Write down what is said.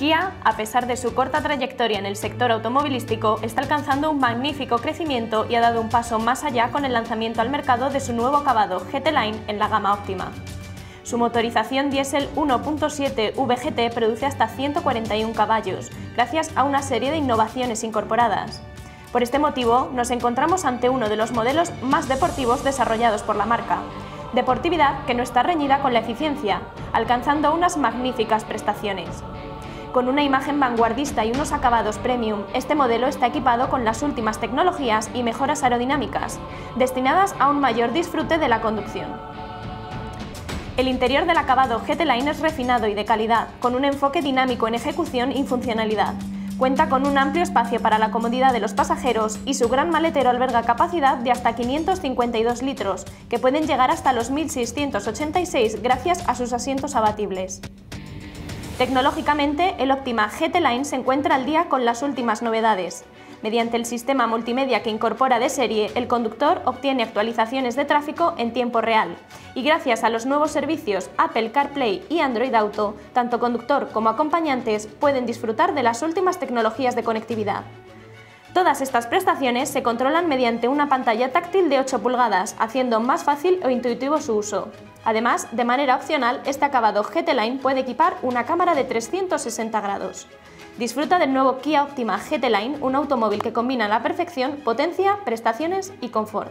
Kia, a pesar de su corta trayectoria en el sector automovilístico, está alcanzando un magnífico crecimiento y ha dado un paso más allá con el lanzamiento al mercado de su nuevo acabado GT Line en la gama óptima. Su motorización diésel 1.7 VGT produce hasta 141 caballos, gracias a una serie de innovaciones incorporadas. Por este motivo, nos encontramos ante uno de los modelos más deportivos desarrollados por la marca, deportividad que no está reñida con la eficiencia, alcanzando unas magníficas prestaciones. Con una imagen vanguardista y unos acabados premium, este modelo está equipado con las últimas tecnologías y mejoras aerodinámicas, destinadas a un mayor disfrute de la conducción. El interior del acabado GT Line es refinado y de calidad, con un enfoque dinámico en ejecución y funcionalidad. Cuenta con un amplio espacio para la comodidad de los pasajeros y su gran maletero alberga capacidad de hasta 552 litros, que pueden llegar hasta los 1686 gracias a sus asientos abatibles. Tecnológicamente, el Optima GT Line se encuentra al día con las últimas novedades. Mediante el sistema multimedia que incorpora de serie, el conductor obtiene actualizaciones de tráfico en tiempo real. Y gracias a los nuevos servicios Apple CarPlay y Android Auto, tanto conductor como acompañantes pueden disfrutar de las últimas tecnologías de conectividad. Todas estas prestaciones se controlan mediante una pantalla táctil de 8 pulgadas, haciendo más fácil o intuitivo su uso. Además, de manera opcional, este acabado GT Line puede equipar una cámara de 360 grados. Disfruta del nuevo Kia Optima GT Line, un automóvil que combina a la perfección potencia, prestaciones y confort.